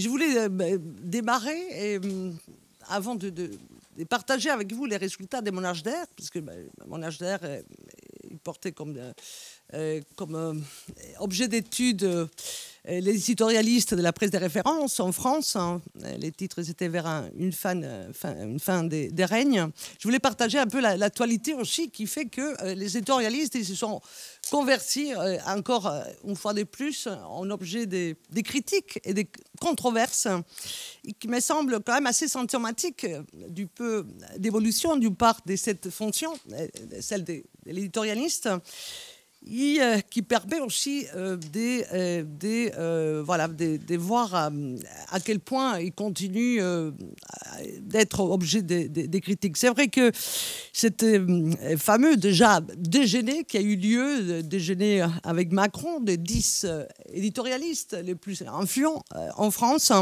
Je voulais euh, bah, démarrer et, hum, avant de, partager avec vous les résultats de mon âge d'air, puisque bah, mon âge d'air est, est porté comme, euh, euh, euh, objet d'étude euh, les éditorialistes de la presse de référence en France. hein. Euh, Les titres étaient vers un- une fin, euh, fin- une fin des, règnes. Je voulais partager un peu la- l'actualité aussi qui fait que euh, les éditorialistes se sont convertis euh, encore euh, une fois de plus en objet des, critiques et des controverses qui me semble quand même assez symptomatique euh, du peu d'évolution du part de cette fonction, euh, celle des, de l'éditorialiste euh, qui permet aussi euh, de, euh, de, de, de voir à, quel point il continue d'être objet des critiques. C'est vrai que euh, fameux déjà déjeuner qui a eu lieu, déjeuner avec Macron, des 10 euh, éditorialistes les plus influents en France,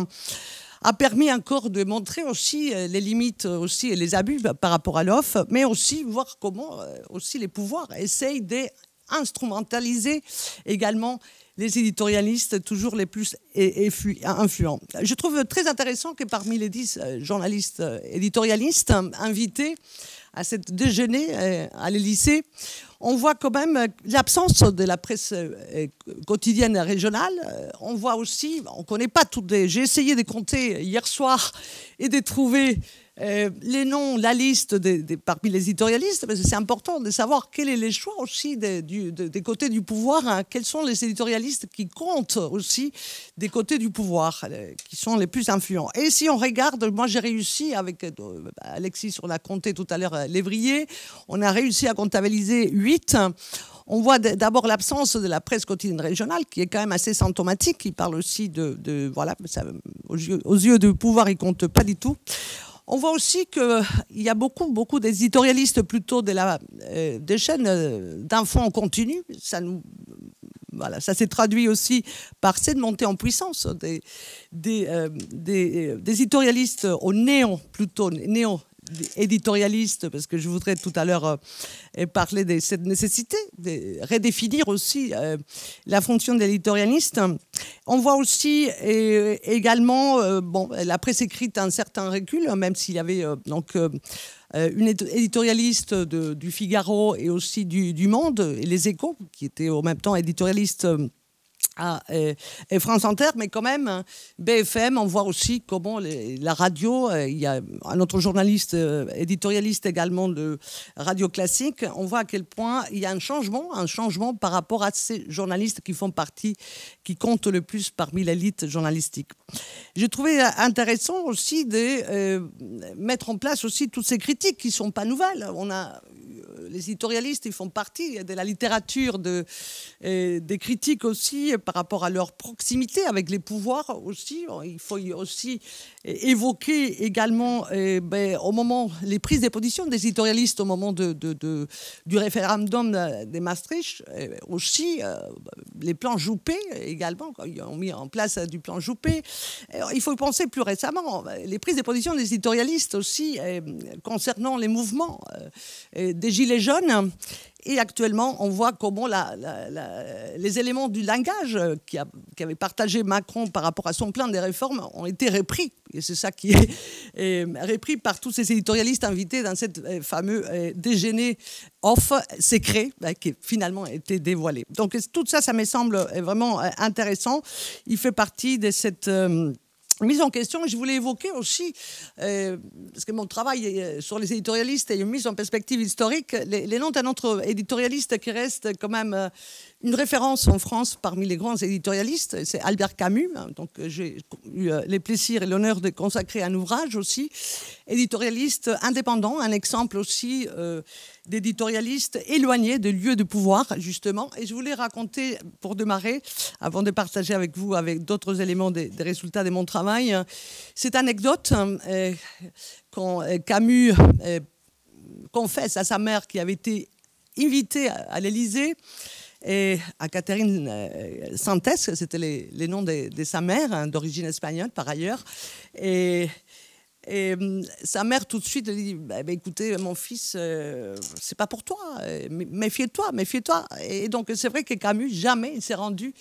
a permis encore de montrer aussi les limites aussi et les abus par rapport à l'offre, mais aussi voir comment aussi les pouvoirs essayent d'instrumentaliser également les éditorialistes toujours les plus influents. Je trouve très intéressant que parmi les dix euh, journalistes euh, éditorialistes invités à cette déjeuner euh, à l'Élysée, on voit quand même l'absence de la presse quotidienne régionale. On voit aussi, on ne connaît pas toutes les... J'ai essayé de compter hier soir et de trouver les noms, la liste des, parmi les éditorialistes, parce que c'est important de savoir quels sont les choix aussi des côtés du pouvoir, hein. quels sont les éditorialistes qui comptent aussi des côtés du pouvoir, euh, qui sont les plus influents. Et si on regarde, moi j'ai réussi avec euh, Alexis, on a compté tout à l'heure euh, lévrier, on a réussi à comptabiliser 8. On voit d'abord l'absence de la presse quotidienne régionale, qui est quand même assez symptomatique. Il parle aussi de, voilà, aux, yeux, du pouvoir, il compte pas du tout. On voit aussi qu'il y a beaucoup, beaucoup d'éditorialistes plutôt de la, des chaînes d'infos en continu. Ça nous, ça s'est traduit aussi par cette montée en puissance des, des, euh, euh, éditorialistes au néon, plutôt néo éditorialistes, parce que je voudrais tout à l'heure euh, parler de cette nécessité de redéfinir aussi euh, la fonction de l'éditorialiste. On voit aussi euh, également, bon, la presse écrite un certain recul, même s'il y avait donc une édi- éditorialiste du Figaro et aussi du, du Monde, et les Échos, qui étaient en même temps éditorialistes. Euh, à euh, et France Inter, mais quand même, hein, BFM, on voit aussi comment la radio, euh, il y a un autre journaliste euh, éditorialiste également de Radio Classique, on voit à quel point il y a un changement, un changement par rapport à ces journalistes qui font partie, qui comptent le plus parmi l'élite journalistique. J'ai trouvé intéressant aussi de euh, mettre en place aussi toutes ces critiques qui ne sont pas nouvelles. On a euh, les éditorialistes, ils font partie de la littérature, de, euh, des critiques aussi par rapport à leur proximité avec les pouvoirs aussi. Il faut aussi euh, évoquer également euh, ben, au moment, les prises de position des éditorialistes au moment de, de- de- du référendum euh, des Maastricht, euh, aussi euh, les plans Juppé également, ils ont mis en place euh, du plan Juppé. Il faut penser plus récemment, euh, les prises de position des éditorialistes aussi euh, concernant les mouvements euh, euh, des Gilets jaunes. Et actuellement, on voit comment les éléments du langage qui, partagé Macron par rapport à son plan des réformes ont été repris. Et c'est ça qui est, repris par tous ces éditorialistes invités dans cette euh, fameux euh, déjeuner off secret euh, qui finalement a été dévoilé. Donc tout ça, ça me semble euh, vraiment intéressant. Il fait partie de cette... mise en question. Je voulais évoquer aussi, euh, parce que mon travail euh, sur les éditorialistes et une mise en perspective historique, les, les noms d'un autre éditorialiste qui reste quand même euh, une référence en France parmi les grands éditorialistes, c'est Albert Camus. hein. Donc euh, j'ai eu euh, les plaisirs et l'honneur de consacrer un ouvrage aussi, éditorialiste indépendant, un exemple aussi euh, d'éditorialiste éloigné de lieux de pouvoir, justement. Et je voulais raconter, pour démarrer, avant de partager avec vous avec d'autres éléments des, des résultats de mon travail, cette anecdote euh, quand Camus confesse à sa mère qui avait été invitée à l'Élysée et à Catherine euh, Santes, c'était les, les noms de, sa mère, hein, d'origine espagnole par ailleurs. Et, hum, sa mère tout de suite lui dit bah, bah, écoutez mon fils euh, c'est pas pour toi euh, mé- méfie-toi méfie-toi et donc c'est vrai que Camus jamais il s'est rendu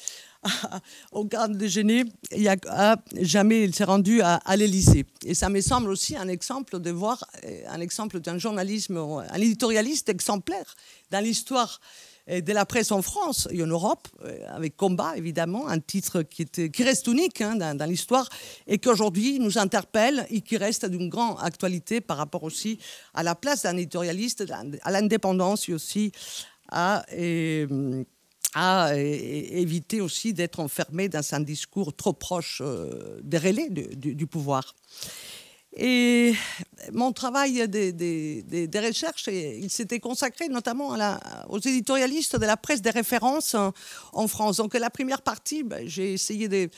au garde déjeuner, il a, jamais il s'est rendu à, à l'Élysée. Et ça me semble aussi un exemple de voir, euh, un exemple d'un journalisme, un éditorialiste exemplaire dans l'histoire de la presse en France et en Europe, euh, avec Combat, évidemment, un titre qui, était, qui reste unique hein, dans, l'histoire et qui aujourd'hui nous interpelle et qui reste d'une grande actualité par rapport aussi à la place d'un éditorialiste, à l'indépendance et aussi à... à éviter aussi d'être enfermé dans un discours trop proche euh, des relais du pouvoir. Et mon travail des, recherches, il s'était consacré notamment aux éditorialistes de la presse des références en, France. Donc la première partie, ben, j'ai essayé de,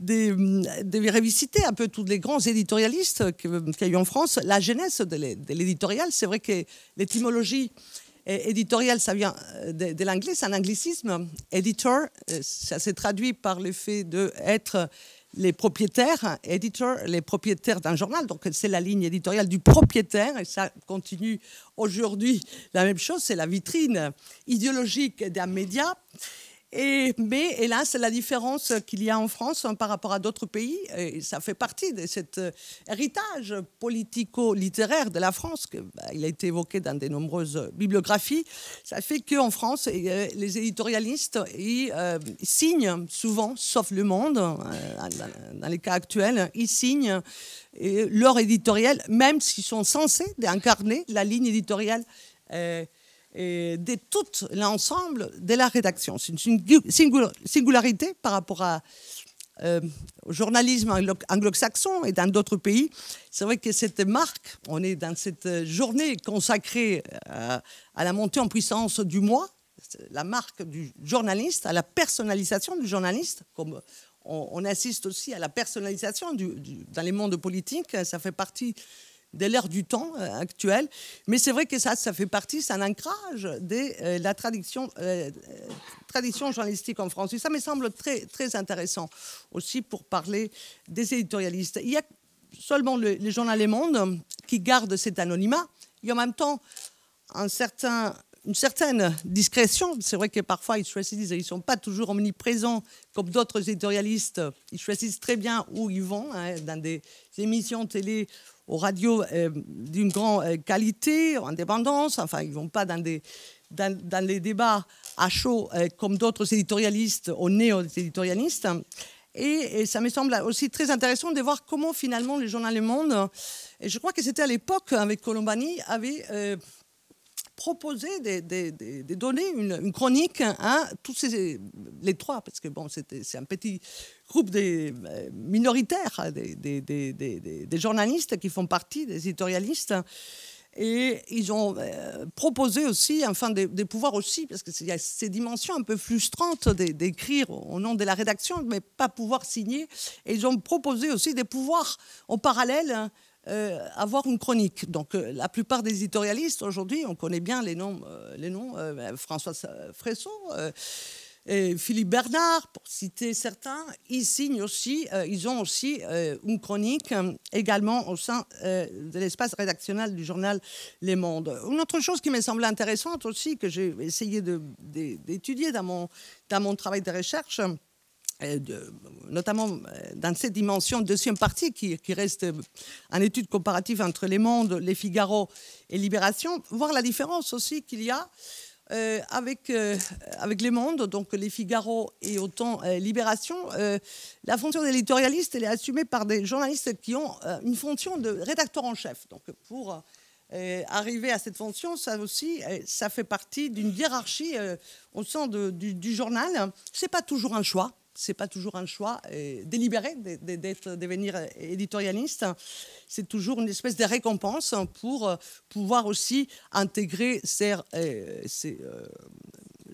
de, revisiter un peu tous les grands éditorialistes qu'il y a eu en France. La genèse de l'éditorial, c'est vrai que l'étymologie éditoriale, ça vient de, l'anglais, c'est un anglicisme. Editor, euh, ça s'est traduit par le fait d'être les propriétaires, éditeurs, les propriétaires d'un journal. Donc c'est la ligne éditoriale du propriétaire et ça continue aujourd'hui la même chose. C'est la vitrine idéologique d'un média et, mais hélas, la différence qu'il y a en France par rapport à d'autres pays, ça fait partie de cet euh, héritage politico-littéraire de la France, que, bah, il a été évoqué dans de nombreuses bibliographies, ça fait qu'en France, euh, les éditorialistes ils, euh, signent souvent, sauf Le Monde, dans, les cas actuels, ils signent leur éditorial, même s'ils sont censés incarner la ligne éditoriale de tout l'ensemble de la rédaction. C'est une singularité par rapport euh, au journalisme anglo-saxon et dans d'autres pays. C'est vrai que cette marque, on est dans cette journée consacrée à, euh, à la montée en puissance du mois, la marque du journaliste, à la personnalisation du journaliste, comme on, assiste aussi à la personnalisation dans les mondes politiques, ça fait partie de l'ère du temps euh, actuel. Mais c'est vrai que ça, ça fait partie, c'est un ancrage de euh, la tradition, euh, tradition journalistique en France. Et ça me semble très, très intéressant aussi pour parler des éditorialistes. Il y a seulement le, les journal Le Monde qui garde cet anonymat. Il y a en même temps un certain une certaine discrétion. C'est vrai que parfois, ils choisissent, ils ne sont pas toujours omniprésents comme d'autres éditorialistes. Ils choisissent très bien où ils vont, hein, dans des émissions télé aux radios euh, d'une grande euh, qualité, indépendance. Enfin, ils ne vont pas dans, des, les débats à chaud euh, comme d'autres éditorialistes ou néo-éditorialistes. Et, ça me semble aussi très intéressant de voir comment finalement le journal Le Monde, et je crois que c'était à l'époque avec Colombani, avait proposé de, donner une, chronique à tous ces, les trois, parce que bon, c'est un petit groupe des, euh, minoritaire des, des, journalistes qui font partie des éditorialistes. Et ils ont euh, proposé aussi, enfin, de, pouvoir aussi, parce qu'il y a ces dimensions un peu frustrantes d'écrire au nom de la rédaction, mais pas pouvoir signer. Et ils ont proposé aussi des pouvoirs en parallèle euh, avoir une chronique. Donc euh, la plupart des éditorialistes aujourd'hui, on connaît bien les noms, euh, les noms François Fresson. Philippe Bernard, pour citer certains, ils signent aussi, ils ont aussi une chronique également au sein de l'espace rédactionnel du journal Les Mondes. Une autre chose qui me semble intéressante aussi, que j'ai essayé d'étudier dans mon, dans mon travail de recherche, notamment euh, dans cette dimension deuxième partie qui, reste en étude comparative entre Les Mondes, Les Figaro et Libération, voir la différence aussi qu'il y a euh, avec, avec Les Mondes, donc Les Figaro et autant Libération. la fonction d'éditorialiste, elle est assumée par des journalistes qui ont une fonction de rédacteur en chef. Donc pour arriver à cette fonction, ça aussi, ça fait partie d'une hiérarchie au sein du, du journal. C'est pas toujours un choix c'est pas toujours un choix euh, délibéré d'être devenir éditorialiste. C'est toujours une espèce de récompense pour euh, pouvoir aussi intégrer ces, euh, ces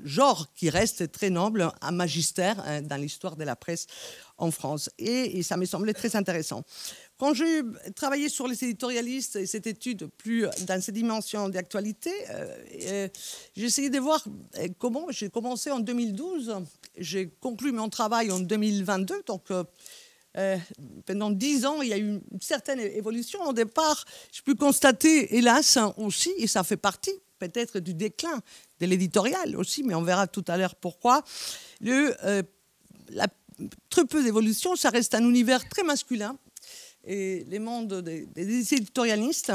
genres qui restent très nobles, un magistère hein, dans l'histoire de la presse en France. Et, ça me semblait très intéressant. Quand j'ai travaillé sur les éditorialistes et cette étude plus dans ces dimensions d'actualité, euh, j'ai essayé de voir comment j'ai commencé en 2012 j'ai conclu mon travail en 2022, donc euh, euh, pendant dix ans, il y a eu une certaine évolution. Au départ, je peux constater, hélas, aussi, et ça fait partie peut-être du déclin de l'éditorial aussi, mais on verra tout à l'heure pourquoi, euh, la très peu d'évolution, ça reste un univers très masculin. Et les mondes des, éditorialistes,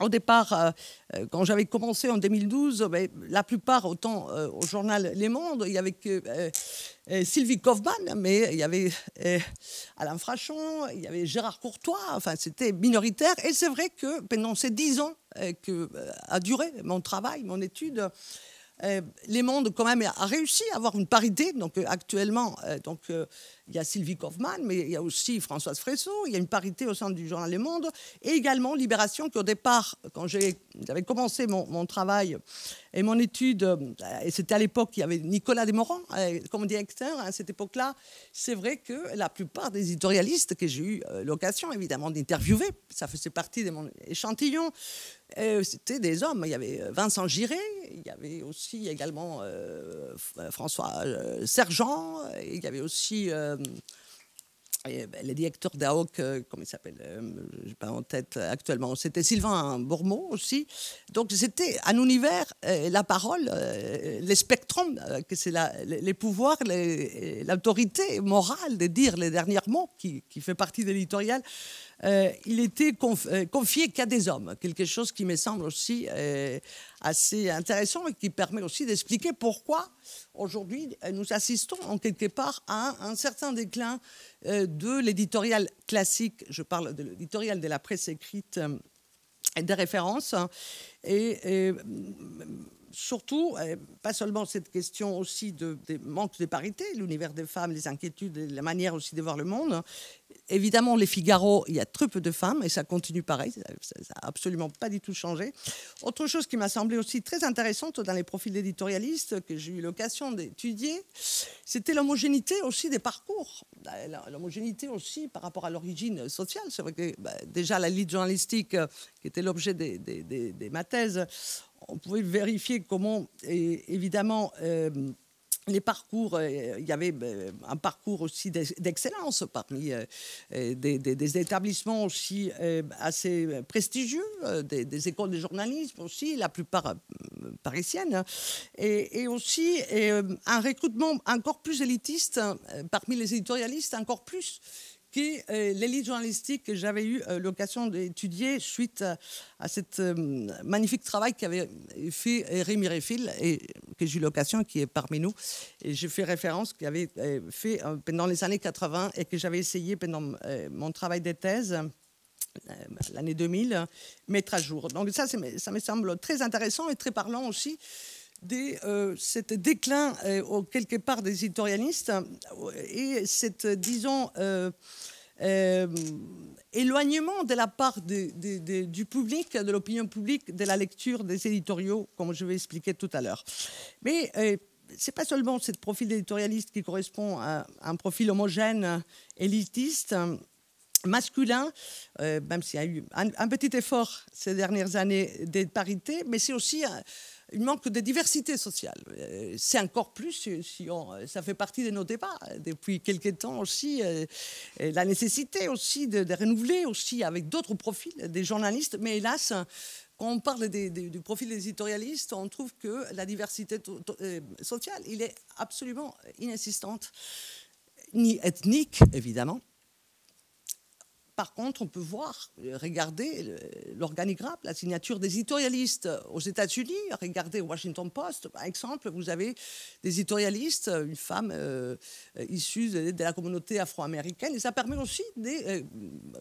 au départ, euh, euh, quand j'avais commencé en 2012, ben, la plupart, autant euh, au journal Les Mondes, il y avait que Sylvie Kaufmann, mais il y avait Alain Frachon, il y avait Gérard Courtois, enfin c'était minoritaire. Et c'est vrai que pendant ces dix ans que a duré mon travail, mon étude, les mondes quand même a réussi à avoir une parité. Donc actuellement, donc il y a Sylvie Kaufmann, mais il y a aussi Françoise Fresso, il y a une parité au sein du journal Le Monde, et également Libération, qui au départ, quand j'avais commencé mon, travail et mon étude, euh, et c'était à l'époque, il y avait Nicolas Desmorans euh, comme directeur, à cette époque-là, c'est vrai que la plupart des éditorialistes que j'ai eu euh, l'occasion, évidemment, d'interviewer, ça faisait partie de mon échantillon, c'était des hommes. Il y avait Vincent Giré, il y avait aussi également François Sergent, il y avait aussi euh, le directeur d'AOC, euh, comment il s'appelle euh, Je n'ai pas en tête actuellement. C'était Sylvain Bourmeau aussi. Donc c'était un univers, la parole, les spectrums, que c'est les pouvoirs, l'autorité morale de dire les derniers mots qui, fait partie de l'éditorial. Euh, il était euh, confié qu'à des hommes, quelque chose qui me semble aussi euh, assez intéressant et qui permet aussi d'expliquer pourquoi aujourd'hui nous assistons en quelque part à un certain déclin de l'éditorial classique, je parle de l'éditorial de la presse écrite et des références, et, surtout, pas seulement cette question aussi de, de manque de parité, l'univers des femmes, les inquiétudes, la manière aussi de voir le monde, Évidemment, les Figaro, il y a très peu de femmes et ça continue pareil, ça n'a absolument pas du tout changé. Autre chose qui m'a semblé aussi très intéressante dans les profils d'éditorialistes que j'ai eu l'occasion d'étudier, c'était l'homogénéité aussi des parcours, l'homogénéité aussi par rapport à l'origine sociale. C'est vrai que bah, déjà la liste journalistique, euh, qui était l'objet des, des, ma thèse, on pouvait vérifier comment, évidemment, euh, les parcours, euh, il y avait euh, un parcours aussi d'excellence parmi des, établissements aussi assez prestigieux, des, écoles de journalisme aussi, la plupart parisiennes, et, et aussi un recrutement encore plus élitiste parmi les éditorialistes, encore plus qui l'élite journalistique que j'avais eu euh, l'occasion d'étudier suite à, ce euh, magnifique travail qu'avait fait Rémi Réfil et que j'ai eu l'occasion, qui est parmi nous. Et j'ai fait référence, qui avait euh, fait pendant les années 80 et que j'avais essayé pendant mon travail de thèse l'année 2000, mettre à jour. Donc ça, ça me semble très intéressant et très parlant aussi de cet déclin quelque part des éditorialistes et cette, disons, euh, éloignement de la part du public, de l'opinion publique, de la lecture des éditoriaux, comme je vais expliquer tout à l'heure. Mais euh, ce n'est pas seulement ce profil éditorialiste qui correspond à un profil homogène, élitiste, masculin, euh, même s'il y a eu un, petit effort ces dernières années de parité, mais c'est aussi il manque de diversité sociale. Euh, c'est encore plus, si on, ça fait partie de nos débats. Depuis quelques temps aussi, euh, la nécessité aussi de, renouveler aussi avec d'autres profils, des journalistes, mais hélas, quand on parle du profil des éditorialistes, on trouve que la diversité euh, sociale, il est absolument inexistante, ni ethnique, évidemment, par contre, on peut voir, euh, regarder l'organigramme, la signature des éditorialistes aux États-Unis, regardez Washington Post, par exemple, vous avez des éditorialistes, une femme euh, issue de, la communauté afro-américaine, et ça permet aussi de euh,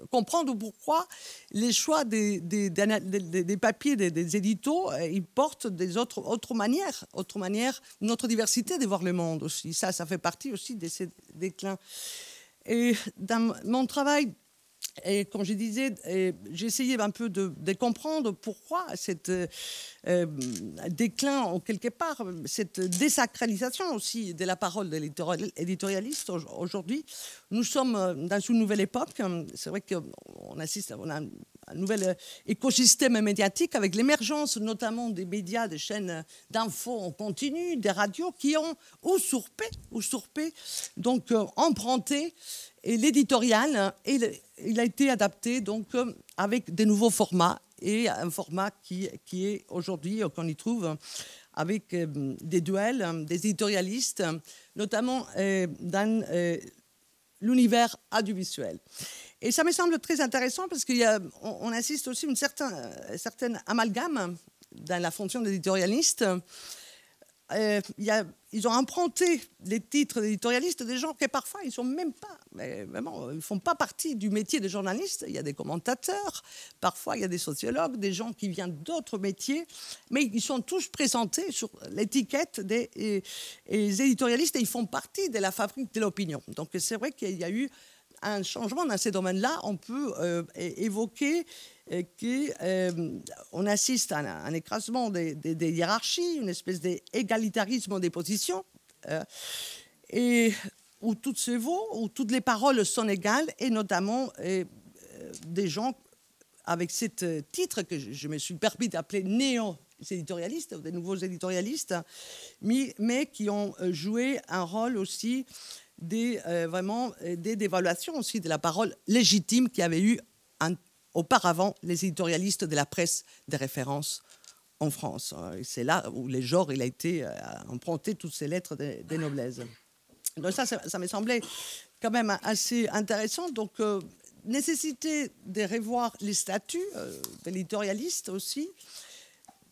comprendre pourquoi les choix des, des, papiers des, éditos, ils portent des autres, autres manières, autre manière, une autre diversité de voir le monde aussi. Ça, ça fait partie aussi de ces déclins. Et dans mon travail et comme je disais, essayé un peu de, comprendre pourquoi cette euh, déclin, en quelque part, cette désacralisation aussi de la parole de l'éditorialiste aujourd'hui. Nous sommes dans une nouvelle époque. C'est vrai qu'on assiste à un, nouvel écosystème médiatique avec l'émergence notamment des médias, des chaînes d'infos en continu, des radios qui ont usurpé, usurpé donc euh, emprunté et l'éditorial, il, a été adapté donc euh, avec des nouveaux formats et un format qui, qui est aujourd'hui, qu'on y trouve avec des duels, des éditorialistes, notamment dans l'univers audiovisuel. Et ça me semble très intéressant parce qu'on on assiste aussi à une certaine, certaine amalgame dans la fonction d'éditorialiste. Euh, ils ont emprunté les titres d'éditorialistes des gens qui parfois ils sont même pas, vraiment, ils font pas partie du métier de journaliste. Il y a des commentateurs, parfois il y a des sociologues, des gens qui viennent d'autres métiers, mais ils sont tous présentés sur l'étiquette des, éditorialistes et ils font partie de la fabrique de l'opinion. Donc c'est vrai qu'il y a eu un changement dans ces domaines-là. On peut euh, évoquer qu'on euh, assiste à un, écrasement des, hiérarchies, une espèce d'égalitarisme des positions, euh, où tout se vaut, où toutes les paroles sont égales, et notamment euh, des gens avec ce titre que je, me suis permis d'appeler néo-éditorialistes, des nouveaux éditorialistes, mais, qui ont joué un rôle aussi des, vraiment des aussi de la parole légitime qui avait eu un auparavant les éditorialistes de la presse de référence en France. C'est là où les genres, il a été euh, emprunté toutes ces lettres des, noblesses. Donc ça, ça, me semblait quand même assez intéressant. Donc, euh, nécessité de revoir les statuts euh, de aussi,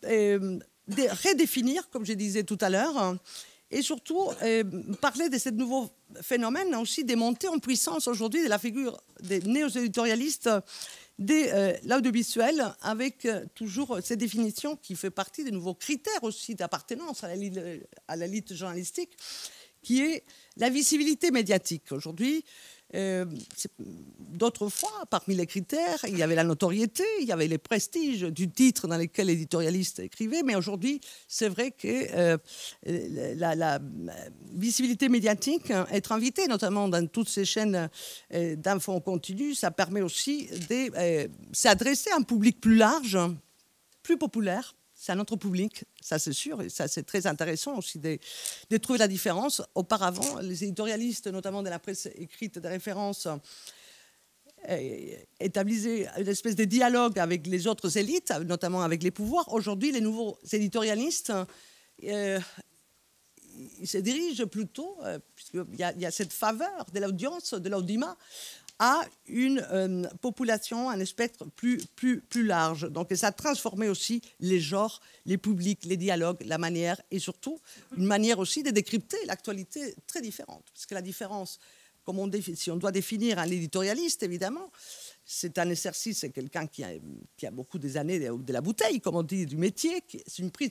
de redéfinir, comme je disais tout à l'heure, et surtout parler de ce nouveau phénomène, aussi des montées en puissance aujourd'hui de la figure des néo-éditorialistes de euh, l'audiovisuel avec euh, toujours ces définitions qui fait partie des nouveaux critères aussi d'appartenance à l'élite journalistique, qui est la visibilité médiatique. Aujourd'hui, euh, d'autres fois, parmi les critères, il y avait la notoriété, il y avait les prestiges du titre dans lequel l'éditorialiste écrivait, mais aujourd'hui, c'est vrai que euh, la, visibilité médiatique, être invité notamment dans toutes ces chaînes euh, d'infos en continu, ça permet aussi de s'adresser à un public plus large, plus populaire, c'est un autre public, ça c'est sûr, et ça c'est très intéressant aussi de, trouver la différence. Auparavant, les éditorialistes, notamment de la presse écrite de référence, euh, établissaient une espèce de dialogue avec les autres élites, notamment avec les pouvoirs. Aujourd'hui, les nouveaux éditorialistes, euh, ils se dirigent plutôt, euh, puisqu'il y, y, a cette faveur de l'audience, de l'audimat, à une euh, population, un spectre plus, plus, plus large. Donc ça a transformé aussi les genres, les publics, les dialogues, la manière, et surtout une manière aussi de décrypter l'actualité très différente. Parce que la différence, comme on si on doit définir un éditorialiste, évidemment, c'est un exercice, c'est quelqu'un qui a, qui a, beaucoup des années de, la bouteille, comme on dit, du métier, c'est une prise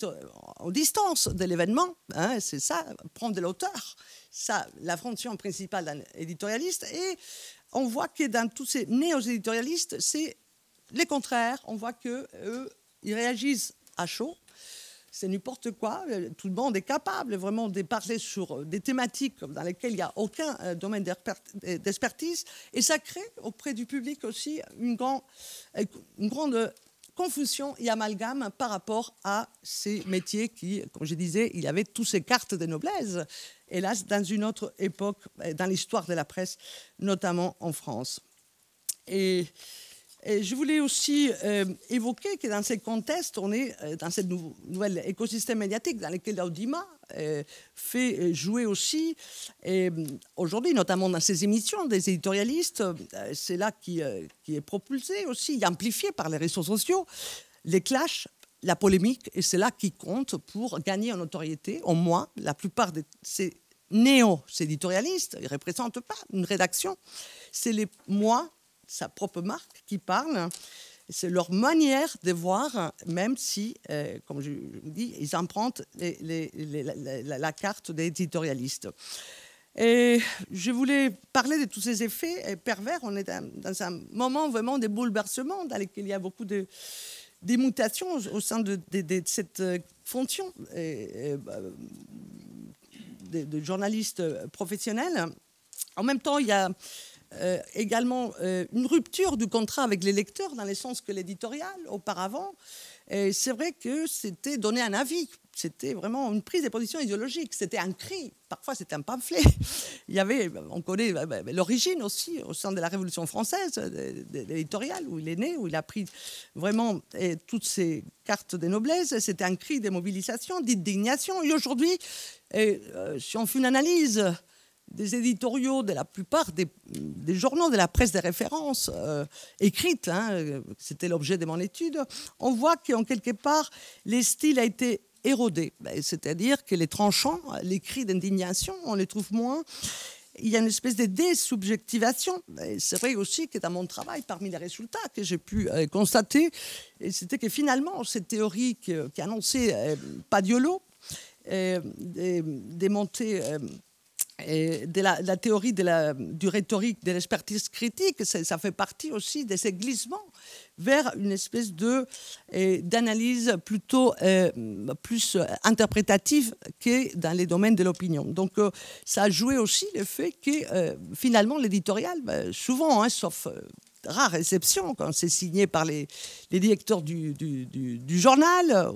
en distance de l'événement, hein, c'est ça, prendre de l'auteur, ça, la fonction principale d'un éditorialiste, et on voit que dans tous ces néo-éditorialistes, c'est les contraires. On voit qu'ils ils réagissent à chaud. C'est n'importe quoi. Tout le monde est capable vraiment de parler sur des thématiques dans lesquelles il n'y a aucun euh, domaine d'expertise. Et ça crée auprès du public aussi une, une grande confusion et amalgame par rapport à ces métiers qui, comme je disais, il y avait toutes ces cartes de noblesse, hélas, dans une autre époque, dans l'histoire de la presse, notamment en France. Et, je voulais aussi euh, évoquer que dans ces contextes, on est euh, dans ce nouvel écosystème médiatique dans lequel l'Audima fait jouer aussi, aujourd'hui, notamment dans ces émissions des éditorialistes, c'est là qui, qui est propulsé aussi, amplifié par les réseaux sociaux, les clashs la polémique, et c'est là qui compte pour gagner en notoriété. Au moins, la plupart de ces néo-éditorialistes, ils ne représentent pas une rédaction. C'est les moi, sa propre marque, qui parle. C'est leur manière de voir, même si, euh, comme je vous dis, ils empruntent la, carte des éditorialistes. Et je voulais parler de tous ces effets pervers. On est dans, un moment vraiment de bouleversement dans lequel il y a beaucoup de, mutations au sein de, cette euh, fonction. De, journalistes euh, professionnels. En même temps, il y a euh, également euh, une rupture du contrat avec les lecteurs, dans le sens que l'éditorial, auparavant, c'est vrai que c'était donner un avis c'était vraiment une prise de position idéologique. C'était un cri, parfois c'était un pamphlet. Il y avait, on connaît bah, bah, l'origine aussi au sein de la Révolution française, l'éditorial, où il est né, où il a pris vraiment toutes ces cartes de noblesse. C'était un cri de mobilisation, d'indignation. Et aujourd'hui, euh, si on fait une analyse des éditoriaux de la plupart des, journaux de la presse des références euh, écrites, hein, c'était l'objet de mon étude, on voit qu'en quelque part, les styles a été érodé. Ben, c'est-à-dire que les tranchants, les cris d'indignation, on les trouve moins. Il y a une espèce de désubjectivation. Ben, c'est vrai aussi que dans mon travail, parmi les résultats que j'ai pu euh, constater, c'était que finalement, cette théorie qui annonçait euh, Padiolo, euh, de la, théorie de la, du rhétorique, de l'expertise critique, ça, fait partie aussi de ces glissements vers une espèce de euh, d'analyse plutôt euh, plus interprétative que dans les domaines de l'opinion. Donc euh, ça a joué aussi le fait que finalement l'éditorial, ben, souvent, hein, sauf rare exception, quand c'est signé par les, les directeurs du, du, journal,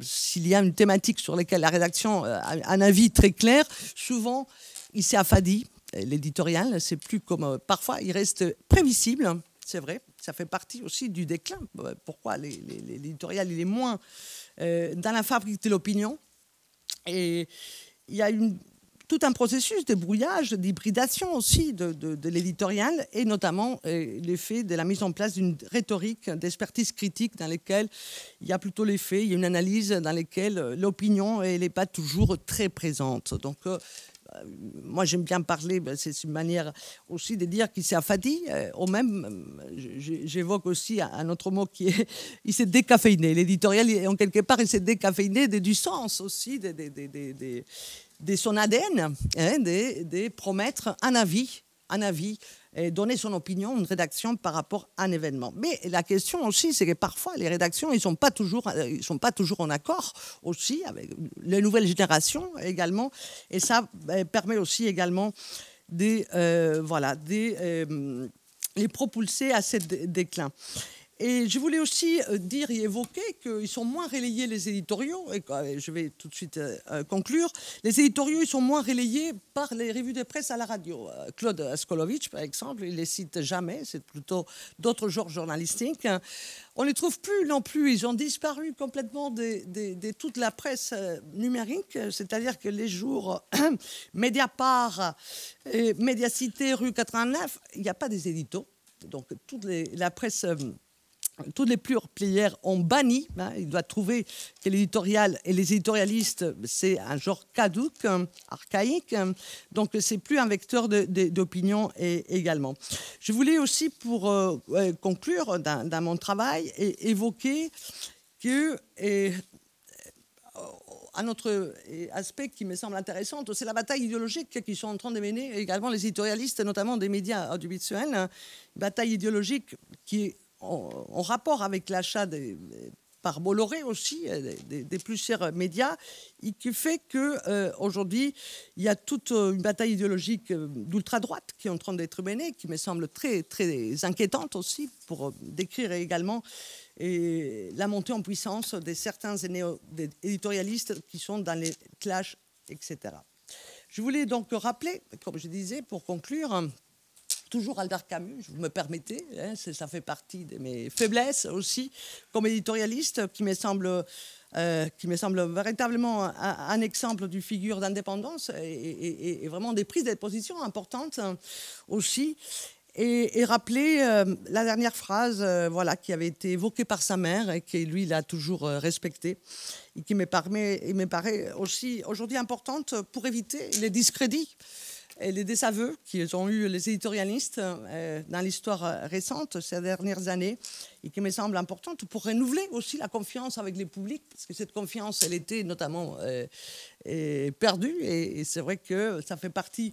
s'il y a une thématique sur laquelle la rédaction a un avis très clair, souvent il s'est affadi. L'éditorial, c'est plus comme. Parfois, il reste prévisible, c'est vrai. Ça fait partie aussi du déclin. Pourquoi l'éditorial, il est moins euh, dans la fabrique de l'opinion. Et il y a une, tout un processus de brouillage, d'hybridation aussi de, de, l'éditorial, et notamment euh, l'effet de la mise en place d'une rhétorique d'expertise critique dans laquelle il y a plutôt l'effet, il y a une analyse dans laquelle l'opinion n'est pas toujours très présente. Donc, euh, moi j'aime bien parler, ben, c'est une manière aussi de dire qu'il s'est affadi. Euh, au même, j'évoque aussi un autre mot qui est, il s'est décaféiné. L'éditorial, en quelque part, il s'est décaféiné du sens aussi de, de, son ADN, hein, de, promettre un avis, un avis donner son opinion, une rédaction par rapport à un événement. Mais la question aussi, c'est que parfois, les rédactions, ils ne sont, pas toujours, ils sont pas toujours en accord aussi avec les nouvelles générations également. Et ça ben, permet aussi également de, euh, voilà, de, euh, les propulser à ce déclin. Et je voulais aussi euh, dire et évoquer qu'ils sont moins relayés, les éditoriaux, et je vais tout de suite euh, euh, conclure, les éditoriaux, ils sont moins relayés par les revues de presse à la radio. Claude Askolovitch, par exemple, il les cite jamais, c'est plutôt d'autres genres journalistiques. On ne les trouve plus non plus, ils ont disparu complètement de, toute la presse numérique, c'est-à-dire que les jours Mediapart, et Médiacité, rue 89, il n'y a pas des éditos. Donc toute la presse toutes les pluriplières ont banni. Hein, il doit trouver que l'éditorial et les éditorialistes, c'est un genre caduque, archaïque. Donc, c'est plus un vecteur d'opinion également. Je voulais aussi, pour euh, conclure dans, mon travail, évoquer que. Et, un autre aspect qui me semble intéressant, c'est la bataille idéologique qu'ils sont en train de mener également les éditorialistes, notamment des médias audiovisuels. Une bataille idéologique qui est en, rapport avec l'achat par Bolloré aussi, euh, des, plus chers médias, et qui fait qu'aujourd'hui, euh, il y a toute une bataille idéologique euh, d'ultra-droite qui est en train d'être menée, qui me semble très, très inquiétante aussi, pour décrire également la montée en puissance de certains éditorialistes qui sont dans les clashs, etc. Je voulais donc rappeler, comme je disais, pour conclure, toujours Albert Camus, vous me permettez, hein, ça fait partie de mes faiblesses aussi, comme éditorialiste, qui me semble, euh, qui me semble véritablement un, exemple d'une figure d'indépendance et, vraiment des prises de position importantes aussi. Et, rappeler euh, la dernière phrase euh, voilà, qui avait été évoquée par sa mère et que lui, il a toujours respectée et qui me, me paraît aussi aujourd'hui importante pour éviter les discrédits les désaveux qu'ils ont eu les éditorialistes euh, dans l'histoire euh, récente ces dernières années et qui me semble importante pour renouveler aussi la confiance avec les publics parce que cette confiance elle était notamment euh, perdue et, c'est vrai que ça fait partie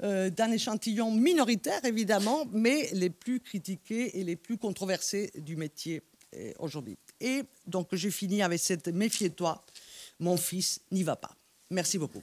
d'un échantillon minoritaire évidemment mais les plus critiqués et les plus controversés du métier aujourd'hui. Et donc j'ai fini avec cette méfie-toi, mon fils n'y va pas. Merci beaucoup.